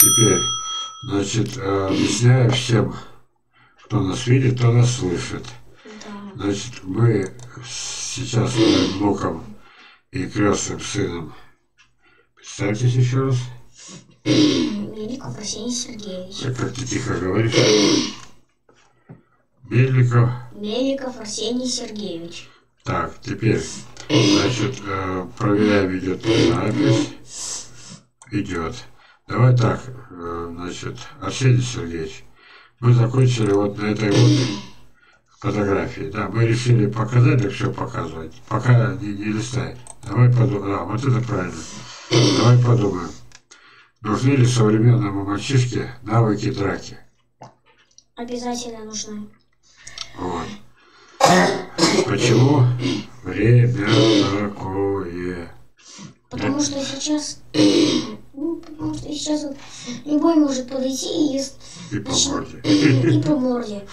теперь, значит, э, объясняю всем, кто нас видит, кто нас слышит. Значит, мы сейчас с внуком и крестным сыном. Представьтесь еще раз. Мельников Арсений Сергеевич. Как ты тихо говоришь. Мельников. Мельников Арсений Сергеевич. Так, теперь, значит, э, проверяем, идет запись. Идет. Давай так, э, значит, Арсений Сергеевич, мы закончили вот на этой вот фотографии, да, мы решили показать, так все показывать, пока не, не листай. Давай подумаем, да, вот это правильно. Давай подумаем, нужны ли современному мальчишке навыки драки? Обязательно нужны. Вот. Почему время такое? Потому что сейчас... Ну, потому что сейчас вот любой может подойти и, с- И по морде. и по морде.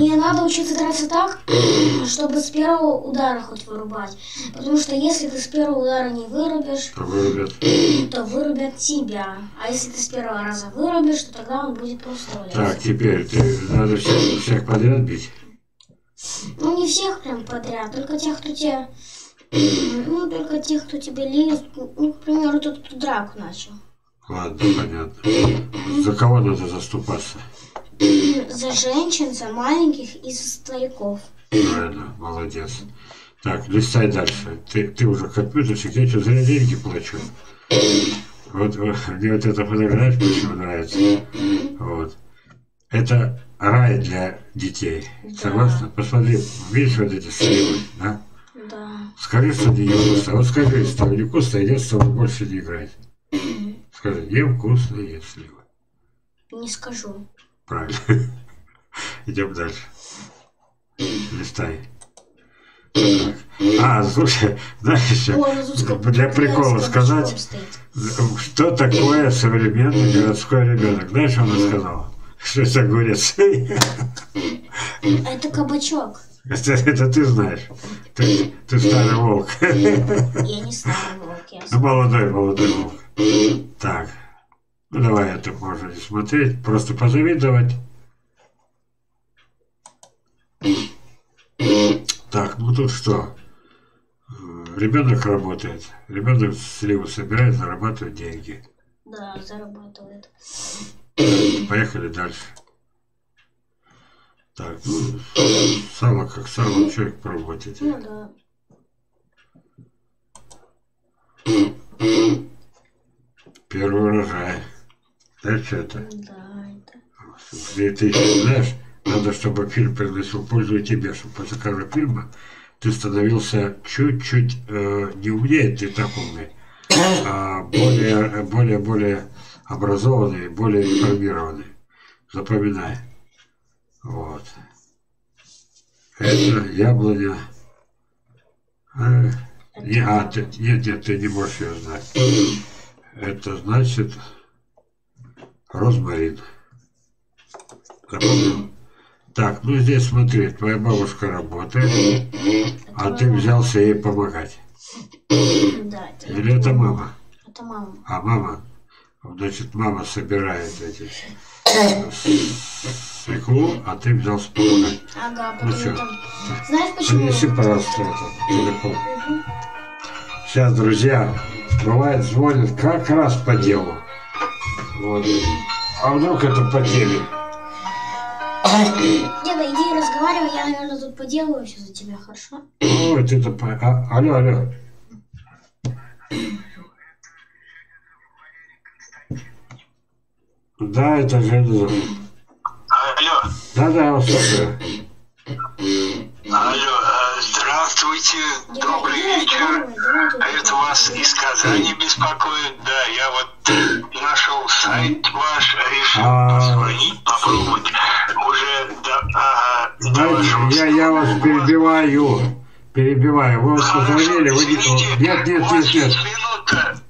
И надо учиться драться так, чтобы с первого удара хоть вырубать. Потому что если ты с первого удара не вырубишь, То вырубят. то вырубят тебя. А если ты с первого раза вырубишь, то тогда он будет просто Так, валяться. теперь ты надо всех, всех подряд бить. Ну, не всех прям подряд, только тех, кто тебя... Ну, только тех, кто тебе лез. Ну, к примеру, тот, кто драку начал. Ладно, понятно. За кого надо заступаться? За женщин, за маленьких и за стариков. Правильно, молодец. Так, листай дальше. Ты, ты уже компьютерщик, я что, зря деньги плачу. Вот, вот, мне вот эта фотография очень нравится. Вот. Это рай для детей. Согласна? Посмотри, видишь вот эти сливы, да? Да. Скажи, что не невкусно. Вот скажи, если невкусно, иди с тобой больше не играть. Скажи, невкусно, нет слива. Не скажу. Правильно. Идем дальше. Листай. Так. А, слушай, знаешь еще, ну для прикола сказать, что такое современный городской ребенок. Знаешь, что она сказала? Что это огурец? Это кабачок. Это, это ты знаешь. Ты, ты старый волк. Я не старый волк, я Ну, молодой, молодой волк. Так. Ну, давай это можно не смотреть, просто позавидовать. Так, ну тут что? Ребенок работает. Ребенок сливу собирает, зарабатывает деньги. Да, зарабатывает. Поехали дальше. Так, ну, сало как сало, человек эти. Ну да. Первый урожай. Что это? Да, это. Ты, ты еще знаешь, надо, чтобы фильм приносил пользу и тебе, чтобы после каждого фильма ты становился чуть-чуть э, не умнее, ты так умный, а более, более, более образованный, более информированный. Запоминай. Вот. Это яблоня. Э, не, а, ты, нет, нет, ты не можешь ее знать. Это значит розмарин. Так, ну здесь смотри, твоя бабушка работает, а ты взялся ей помогать. Да, это, Или это мама? это мама. А мама, значит, мама собирает эти свеклу, а ты взялся помогать. Ага, Ну чё? там... Знаешь почему? Принеси, пожалуйста, этот телефон. Сейчас, друзья, бывает, звонят как раз по делу. Вот. А вдруг это по теме? Деда, иди разговаривай, я, наверное, тут поделаю все за тебя, хорошо? Ой, ты-то по... а, алло, алло. Да, это Женя. Алло, Да-да, я вас слушаю. Алло, э, здравствуйте, добрый вечер. тут. Это вас из Казани беспокоит? Да, я вот нашел сайт ваш, решил А. позвонить, попробовать уже до, ага, до вашего я, я вас перебиваю. Перебиваю. Вы Хорошо, позвонили, вы не... Нет, нет, вас нет, нет. минута?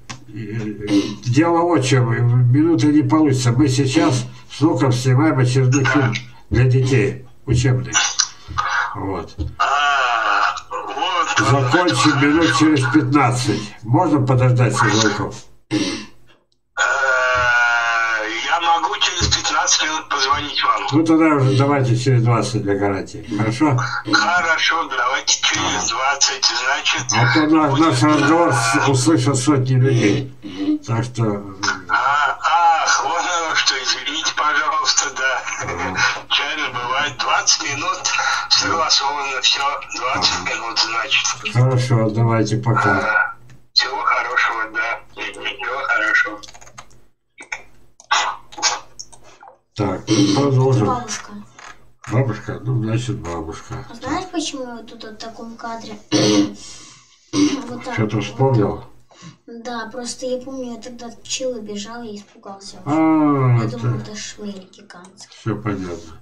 Дело вот в чем. Минуты не получится. Мы сейчас с внуком снимаем очередной фильм для детей. Учебный. Вот. А, вот, закончим минут через 15. Можно подождать звонков? Э, Я могу через 15 минут позвонить вам. Ну тогда уже давайте через 20 для гарантии. Хорошо? Хорошо, давайте через 20, значит... А то наш, наш разговор э, услышат сотни людей. Так что А, ах, вот оно что, извините, пожалуйста, да. Чайно бывает 20 минут, согласовано все, 20 минут, значит. хорошо, давайте пока. А, Всего хорошего, да. Всего хорошего. Так, продолжим. Бабушка, Бабушка, ну значит бабушка. а знаешь, почему я тут в таком кадре? Вот так. Что-то вспомнил? Да, просто я помню, я тогда от пчелы бежал и испугался. А, Я думал, это это шмель гигантский. все понятно.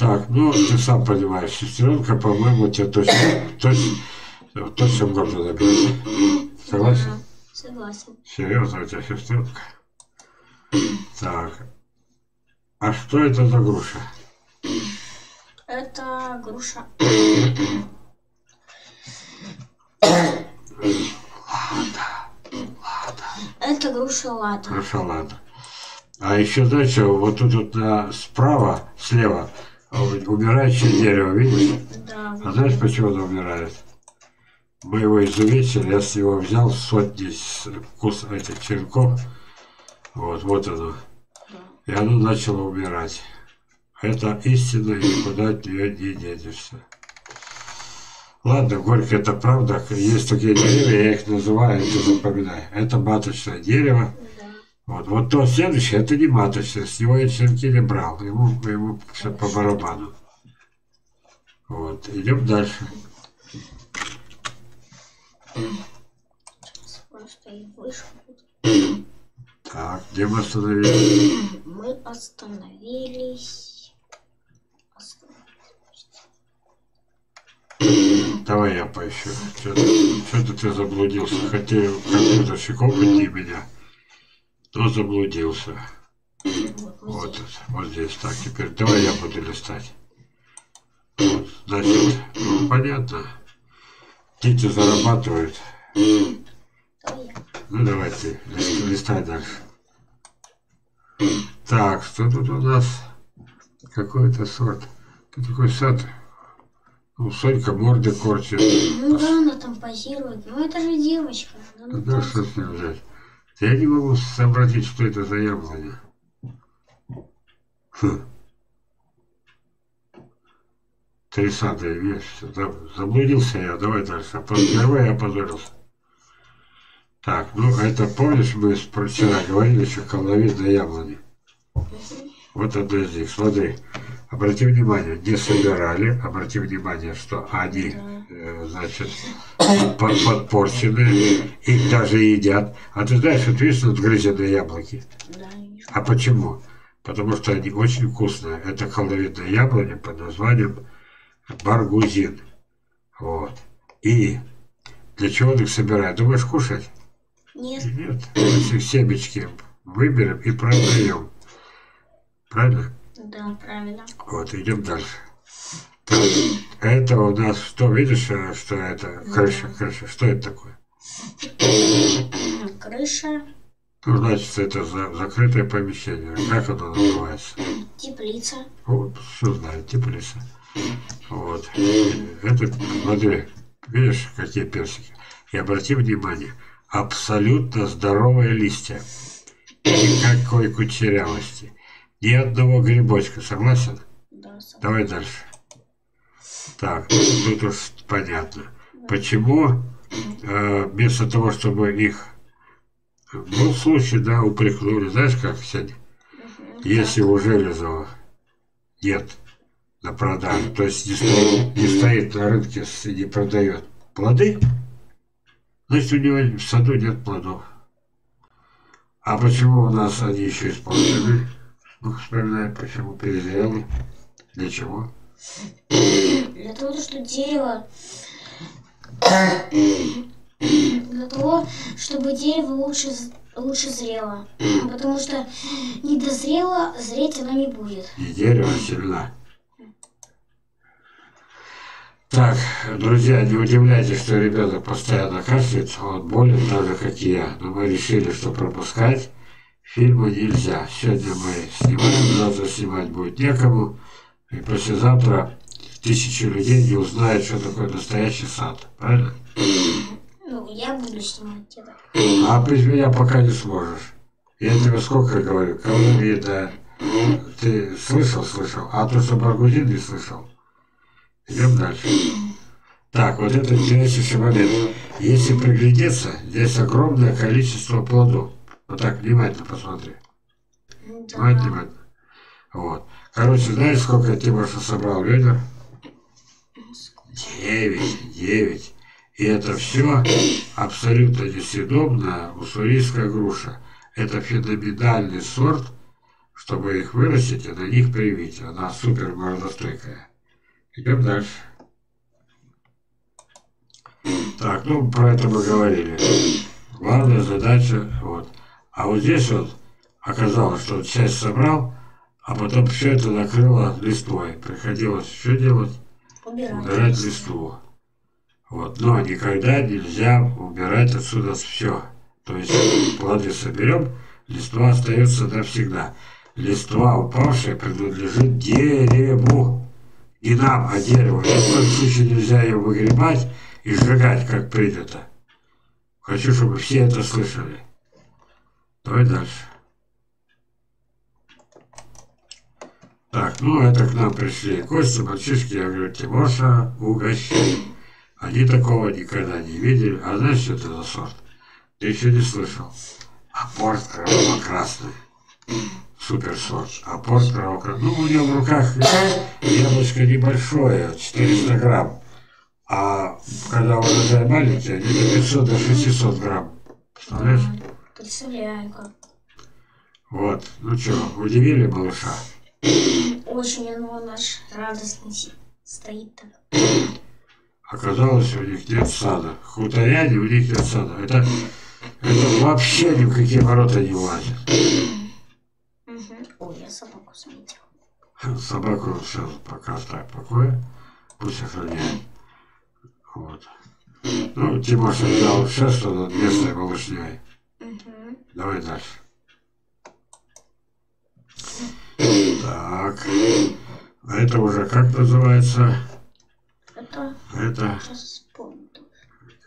Так, ну ты сам понимаешь, сестренка, по-моему, тебе точно, точно, точно можно набить. Согласен? Да, согласен. Серьезно, у тебя сестренка? Так. А что это за груша? Это груша. Это груша лата. Груша, ладно. А еще, знаете, вот тут вот на, справа, слева, вот умирающее дерево, видишь? Да, А знаешь, почему оно умирает? Мы его изувечили, я с него взял сотни с- кус этих черенков. Вот, вот оно. И оно начало умирать. Это истина, и никуда от нее не денешься. Ладно, горько это правда. Есть такие деревья, я их называю, ты запоминай. Это маточное дерево. да. Вот, вот то следующее, это не маточное, с него я черенки не брал, ему, ему все по барабану. Вот, идем дальше. Так, где мы остановились? Мы остановились. Остановились. Давай я поищу. Что-то ты заблудился. Хотел компьютерщиком идти меня, но заблудился. Вот Вот, здесь. Так, теперь давай я буду листать. Вот, значит, ну, понятно. Дети зарабатывают. Ну давай ты, лист- листай дальше. Так, что тут у нас? Какой-то сорт. Тут такой сад. Ну, Сонька морды корчит. Ну да, она там позирует. Ну это же девочка. Да что с ним взять? Я не могу сообразить, что это за яблоня. Хм. Трясатая вещь. Заблудился я, давай дальше. Впервые я опозорился. Так, ну это помнишь, мы вчера говорили, что коловидная яблони. Вот одна из них. Смотри, обрати внимание, не собирали, обрати внимание, что они, э, значит, под- подпорчены, их даже едят. А ты знаешь, вот видишь, тут грызенные яблоки. А почему? Потому что они очень вкусные. Это коловидная яблоня под названием баргузин. Вот. И для чего их собирают? Думаешь, кушать? Нет, Нет. Эти семечки выберем и продаем. Правильно? Да, правильно. Вот, идем дальше. Это у нас что, видишь, э, что это? Крыша, крыша. Что это такое? Крыша, Ну, значит, это за- закрытое помещение. Как оно называется? теплица. Вот, все знаю, теплица. Вот. Это, смотри, видишь, какие персики. И обрати внимание, абсолютно здоровые листья. Никакой кучерявости. Ни одного грибочка, согласен? Да, сам. Давай дальше. Так, тут уж понятно. Почему э, вместо того, чтобы их был случай, да, упрекнули, знаешь как, Сень? Мгм, Если у Железова нет на продажу, то есть не стоит, не стоит на рынке и не продает плоды, значит у него в саду нет плодов. А почему у нас они еще использованы? Ну, вспоминай, почему перезрелы. Для чего? Для того, что дерево... Для того, чтобы дерево лучше, лучше зрело. Потому что не дозрело, зреть оно не будет. Не дерево, семена. Так, друзья, не удивляйтесь, что ребенок постоянно кашляет, он болен так же, как и я. Но мы решили, что пропускать фильмы нельзя. Сегодня мы снимаем, завтра снимать будет некому. И послезавтра тысячи людей не узнают, что такое настоящий сад. Правильно? Ну, я буду снимать это. А без меня пока не сможешь. Я тебе сколько говорю, кого видно. Ты слышал, слышал. А то, что Баргузин не слышал. Идем дальше. Так, вот это интереснейший момент. Если приглядеться, здесь огромное количество плодов. Вот так, внимательно посмотри. Внимательно, внимательно. Вот. Короче, знаешь, сколько Тимоша собрал ведер? Девять, девять. И это все абсолютно несъедобная уссурийская груша. Это феноменальный сорт, чтобы их вырастить и на них привить. Она супер морозостойкая. Идем дальше. Так, ну про это мы говорили. Главная задача, вот. А вот здесь вот оказалось, что часть собрал, а потом все это накрыло листвой. Приходилось что делать? Убирать. Убирать листву. Вот. Но никогда нельзя убирать отсюда все. То есть плоды соберем, листва остается навсегда. Листва упавшая принадлежит дереву. Не нам, а дереву. Ни в коем случае нельзя ее выгребать и сжигать, как принято. Хочу, чтобы все это слышали. Давай дальше. Так, ну это к нам пришли гости, мальчишки, я говорю, Тимоша, угощай. Они такого никогда не видели. А знаешь, что это за сорт? Ты еще не слышал. Апорт кроваво-красный. Супер сорт. Апорт кроваво-красный. Ну, у него в руках яблочко небольшое, 400 грамм. А когда урожай маленький, они до 500 до 600 грамм. Представляешь? Представляю как. Вот. Ну что, удивили малыша? Очень оно наш радостный стоит так. Оказалось, у них нет сада. Хуторяне, у них нет сада. Это, это вообще ни в какие ворота не влазит. Ой, я собаку заметил. Собаку сейчас пока оставь в покое. Пусть охраняет. Вот. Ну, Тимоша взял шест над местной малышней. Мгм. Давай дальше. Так. А это уже как называется? Это Это...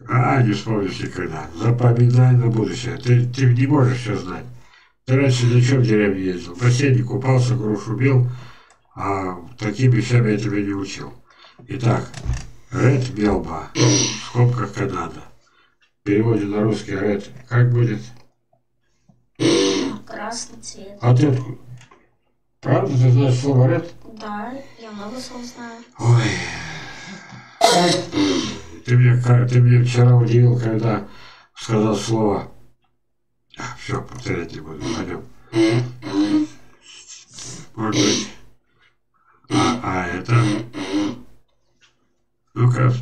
А, не вспомнишь никогда. Запоминай на будущее. Ты, ты не можешь все знать. Ты раньше зачем в деревню ездил? В бассейне купался, грушу бил, а такими вещами я тебя не учил. Итак, Ред Мелба, в скобках Канада. В переводе на русский Ред, как будет? Красный цвет. А ты откуда? Правда ты знаешь слово Ред? Да, я много слов знаю. Ой. Ты мне, ты мне вчера удивил, когда сказал слово. все, повторять не буду. Пойдем. Может быть. А, а это. Ну-ка.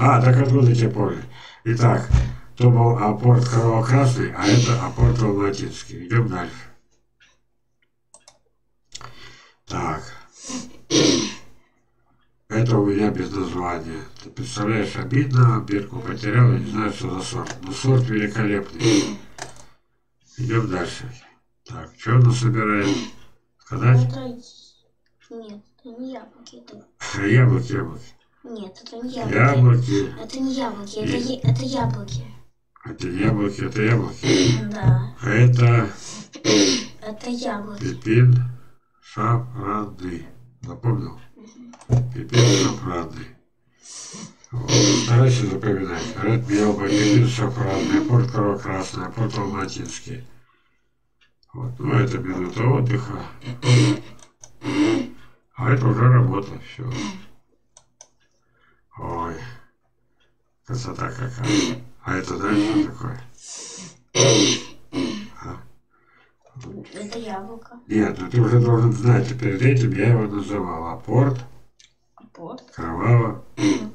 А, так откуда тебе помню? Итак, то был апорт кроваво-красный, а это апорт алматинский. Идем дальше. Так. Это у меня без названия. Ты представляешь, обидно, бирку потерял, я не знаю, что за сорт. Но сорт великолепный. Идем дальше. Так, что он собирает? Сказать? Это... Нет, это не яблоки. Это... Яблоки, яблоки. Нет, это не яблоки. Яблоки. Это не яблоки, это, е- это яблоки. Это яблоки, это яблоки. Да, А это это яблоки. пепин шафраны. Запомнил? Пепин шафраны. Вот. Старайся запоминать. Ред мелба, пепин шафраны, апорт кровокрасный, апорт алматинский. Вот. Ну, это минута отдыха. А это уже работа. Все. Ой. Красота какая. А это знаешь, что такое? Это яблоко. Нет, ну ты уже должен знать, и перед этим я его называл апорт Апорт. кроваво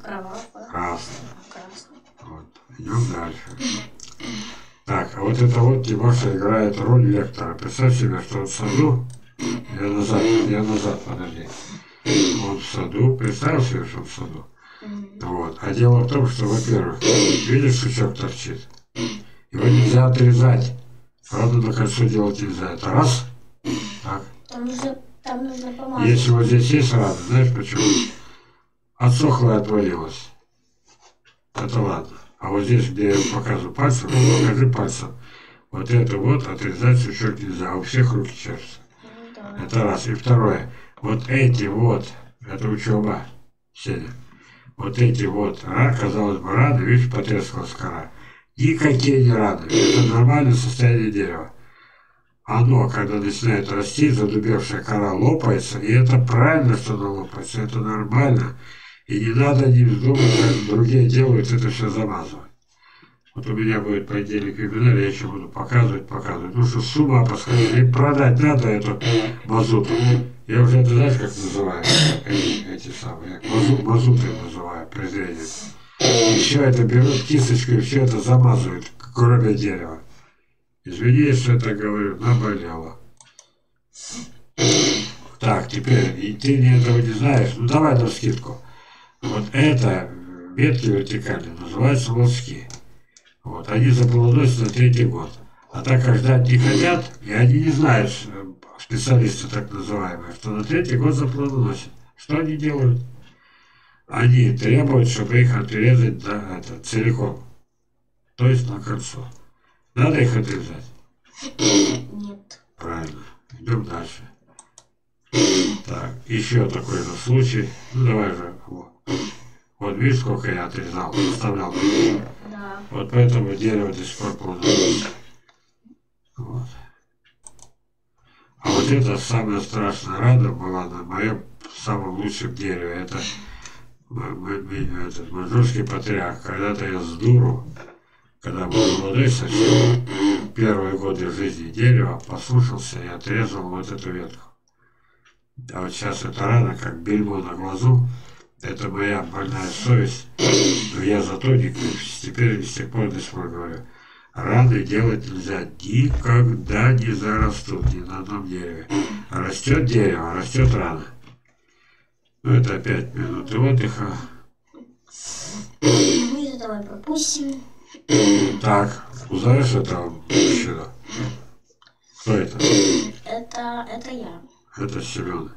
Кровавый. красный. Красный. Вот. Идем дальше. Так, а вот это вот Тимоша играет роль лектора. Представь себе, что он в саду. Я назад, я назад, подожди. он в саду, представил себе, что он в саду. Вот. А дело в том, что, во-первых, видишь, сучок торчит. Его нельзя отрезать. Правда, до конца делать нельзя. Это раз. Так. Там нужно, там нужно помазать. Если вот здесь есть рана, знаешь почему? Отсохло и отвалилось. Это ладно. А вот здесь, где я показываю пальцем, покажи пальцем. Вот это вот отрезать сучок нельзя. А у всех руки чешутся. Ну. Это раз. И второе. Вот эти вот, это учеба, Сеня. Вот эти вот, а, казалось бы, раны, видишь, потрескалась кора. Никакие не раны. Это нормальное состояние дерева. Оно, когда начинает расти, задубевшая кора лопается, и это правильно, что она лопается, это нормально. И не надо не вздумать, как другие делают, это все замазывать. Вот у меня будет понедельник вебинар, я еще буду показывать, показывать. Ну что, с ума посходить. И продать надо эту мазуту. Я уже, ты знаешь, как называю эти, самые, мазу, мазуты называю, презрение. И все это берут кисточкой, все это замазывают, кроме дерева. Извини, что это говорю, наболело. Так, теперь, и ты не этого не знаешь, ну давай на скидку. Вот это ветки вертикальные называются волоски. Вот, они заплодоносят на третий год. А так как ждать не хотят, и они не знают, специалисты так называемые, что на третий год заплодоносят. Что они делают? Они требуют, чтобы их отрезать да, это, целиком. То есть на концу. Надо их отрезать? Нет. Правильно. Идем дальше. Так, еще такой же случай. Ну давай же. Вот, вот видишь, сколько я отрезал, оставлял. Да. Вот поэтому дерево до сих пор плодоносит. Вот. А вот это самая страшная рада была на моем самом лучшем дереве. Это м- м- м- этот маньчжурский патриарх. Когда-то я с дуру, когда был молодой совсем, первые годы жизни дерева, послушался и отрезал вот эту ветку. А вот сейчас эта рана, как бельмо на глазу, это моя больная совесть. Но я зато не, теперь с тех пор до сих пор говорю, раны делать нельзя, никогда не зарастут ни на одном дереве. Растет дерево, растет рана. Ну это опять минуты отдыха. Мы это давай пропустим. Так, узнаешь этого мужчину? Кто это? Это, это я. Это Семен.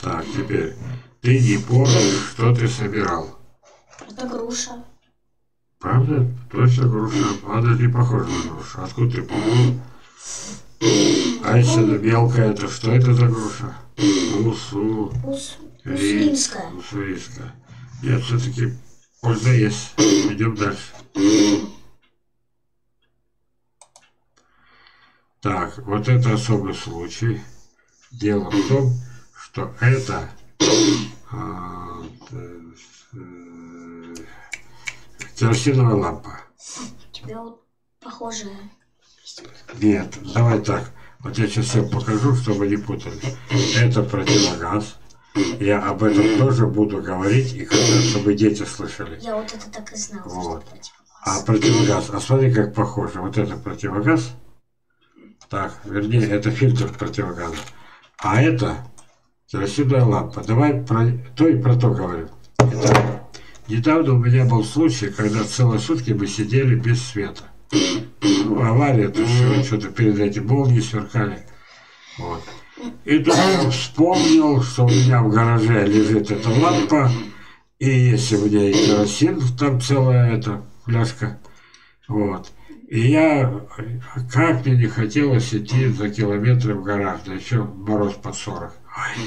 Так, теперь. Ты не помнишь, что ты собирал. Это груша. Правда? Точно груша. Она не похожа на грушу. Откуда ты помнишь? А если она мелкая, то что это за груша? Усу. Ус, услинская. Уссурийская. Нет, все-таки польза есть. Идем дальше. Так, вот это особый случай. Дело в том, что это а, керосиновая лампа. У тебя вот похожая. Нет, давай так. Вот я сейчас всем покажу, чтобы не путали. Это противогаз. Я об этом тоже буду говорить, и чтобы дети слышали. Я вот это так и знала, Вот. что противогаз. А противогаз, а смотри, как похоже. Вот это противогаз. Так, вернее, это фильтр противогаза. А это керосиновая лампа. Давай про то и про то говорим. Итак, недавно у меня был случай, когда целые сутки мы сидели без света. Ну, авария, то все, что-то перед этим молнии сверкали. Вот. И тут вспомнил, что у меня в гараже лежит эта лампа, и если у меня и керосин, там целая эта фляжка. Вот. И я, как мне не хотелось идти за километры в гараж, да еще мороз под 40. Ой,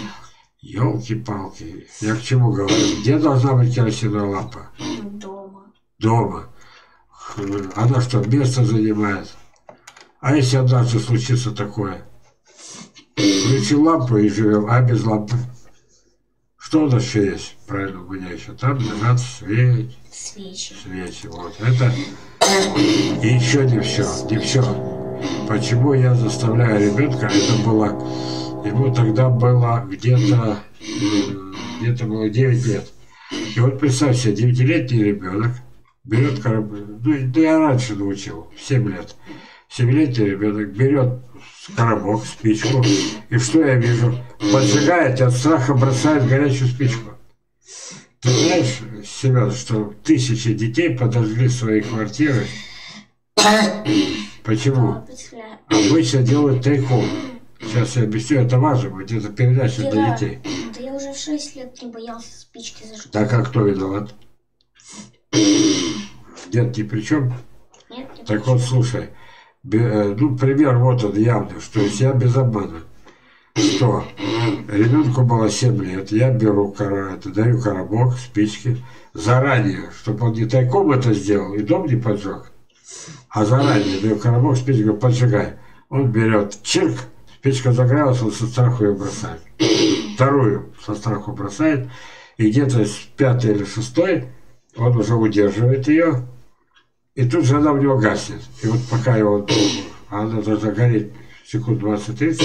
елки-палки. Я к чему говорю? Где должна быть керосиновая лампа? Дома. Дома. Она что, место занимает? А если однажды случится такое? Включи лампу и живем, а без лампы? Что у нас еще есть? Правильно, у меня еще там лежат свечи, Свечи. свечи. Вот это и еще не все, не все. Почему я заставляю ребенка? Это было, ему тогда было где-то, м, где-то было 9 лет. И вот представь себе, 9-летний ребенок берет корабль, ну, да я раньше научил, в 7 лет. 7-летний ребенок берет коробок, спичку, и что я вижу? поджигает и от страха бросает горячую спичку. Ты знаешь, Семен, что тысячи детей подожгли свои квартиры? Почему? Обычно делают тайком. Сейчас я объясню, это важно будет, это передача для детей. Да я уже в 6 лет не боялся спички зажечь. Так а кто виноват? Дед ни при чем? Нет, не Так вот, слушай, э, ну, пример вот он явный, что есть я без обмана. Что ребенку было 7 лет, я беру, это, даю коробок, спички, заранее, чтобы он не тайком это сделал и дом не поджег, а заранее даю коробок, спички, говорю, поджигай. Он берет чирк, спичка загорелась, он со страху ее бросает. Вторую со страху бросает, и где-то с пятой или шестой он уже удерживает ее, и тут же она у него гаснет. И вот пока его, она должна гореть секунд 20-30,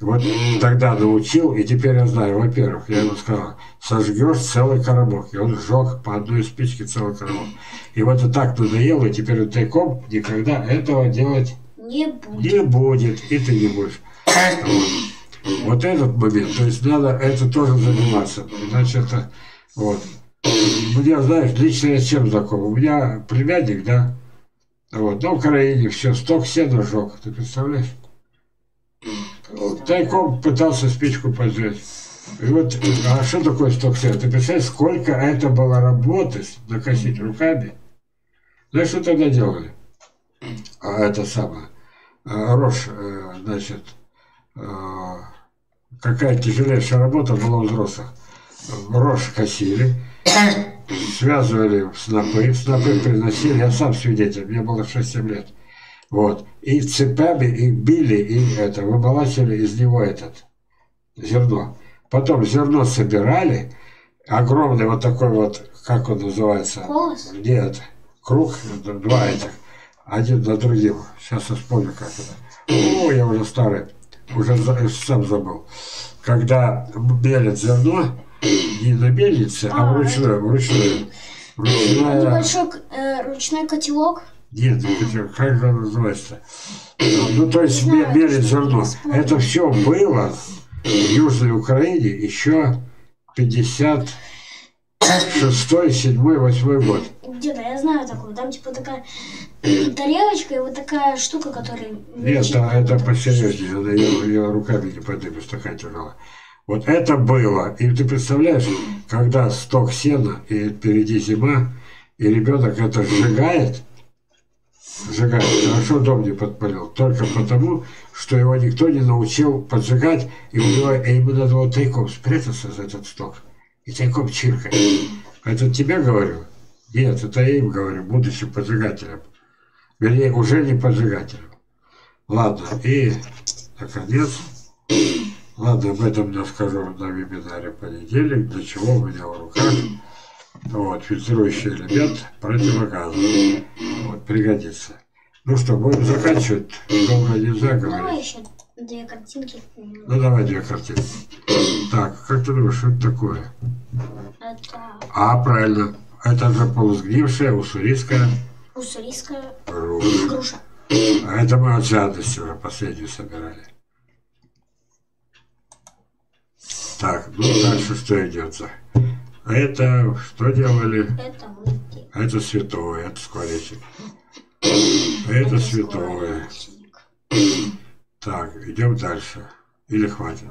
вот тогда научил, и теперь я знаю, во-первых, я ему сказал, сожгешь целый коробок. И он сжег по одной спичке целый коробок. И вот это так надоело, и теперь он тайком никогда этого делать Не будет. не будет, и ты не будешь. Вот. Вот этот момент, то есть надо это тоже заниматься, иначе это, вот. У меня, знаешь, лично я чем знаком? У меня племянник, да, вот, на Украине все, сток сена сжег, ты представляешь? Тайком пытался спичку поджечь. И вот, а что такое сток сена? Ты представляешь, сколько это было работы накосить руками? Знаешь, что тогда делали? А это самое, а, рожь, э, значит, э, какая тяжелейшая работа была у взрослых. Рожь косили, связывали снопы, снопы приносили, я сам свидетель, мне было 6-7 лет. Вот. И цепями их били, и это, выболачивали из него этот зерно. Потом зерно собирали, огромный вот такой вот, как он называется? Колос? Нет, круг, два этих, один за другим. Сейчас я вспомню, как это. О, я уже старый, уже за- сам забыл. Когда белят зерно, не на мельнице, а А, вручную, вручную. Ручная... Небольшой э, ручной котелок. Нет, это как же называется? Ну, то есть знаю, это что-то зерно. Это все было в Южной Украине еще 56 7 8 год. Где-то я знаю такую. Там типа такая тарелочка и вот такая штука, которая... Нет, а это посерьезнее, она ее, ее руками не поднимешь, такая тяжелая. Вот это было. И ты представляешь, когда сток сена, и впереди зима, и ребенок это сжигает, сжигает, хорошо дом не подпалил, только потому, что его никто не научил поджигать, и у него, и ему надо было тайком спрятаться за этот сток, и тайком чиркать. Это тебе говорю? Нет, это я им говорю, будущим поджигателям. Вернее, уже не поджигателям. Ладно, и, наконец, ладно, об этом я скажу на вебинаре понедельник, для чего у меня в руках вот, фильтрующий элемент противогаза. Вот, пригодится. Ну что, будем заканчивать. Долго нельзя Давай говорить. еще две картинки. Ну давай две картины. Так, как ты думаешь, что это такое? Это А, правильно. Это же полусгнившая уссурийская уссурийская груша. груша. А это мы от жадности уже последнюю собирали. Так, ну дальше что идет? А это что делали? Это мылки. А это святое, это скворечник. А это святое. сковородочник. Так, идем дальше. Или хватит?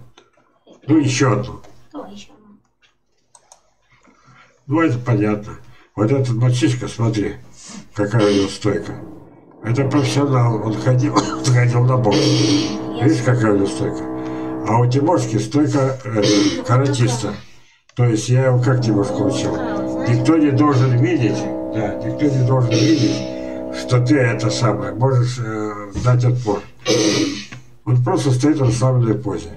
Ну, еще одну. Давай еще одну. Ну, это понятно. Вот этот мальчишка, смотри, какая у него стойка. Это профессионал, он ходил, он ходил на бокс. Видишь, какая у него стойка? А у Тимошки стойка э, каратиста. То есть я его как Тимошка учил? Никто не должен видеть, да, никто не должен видеть, что ты это самое, можешь э, дать отпор. Он просто стоит в расслабленной позе.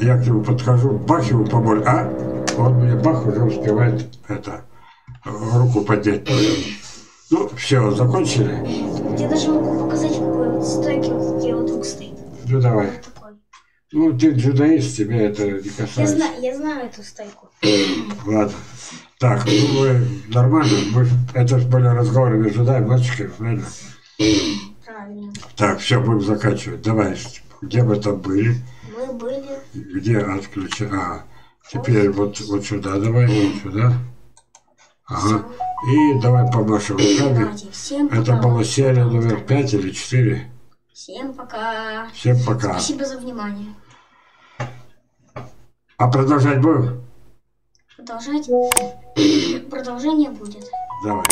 Я к нему подхожу, бах ему по боли, а он мне бах уже успевает это, руку поднять. Ну, все, закончили? Я даже могу показать, какой вот стойки вот где вот друг стоит. Ну, давай. Вот такой. Ну, ты джедаист, тебя это не Я касается. знаю, я знаю эту стойку. Ладно. Так, ну вы нормально. Мы, это ж были разговоры между нами, мальчиками, правильно? Правильно. Так, все, будем заканчивать. Давай, Где мы там были? Мы были... Где отключить? Ага. Теперь вот, вот сюда давай, вот сюда. Ага. И давай помашем руками. Это была серия номер 5 или 4. Всем пока. Всем пока. Спасибо за внимание. А продолжать будем? Продолжать. Продолжение будет. Давай.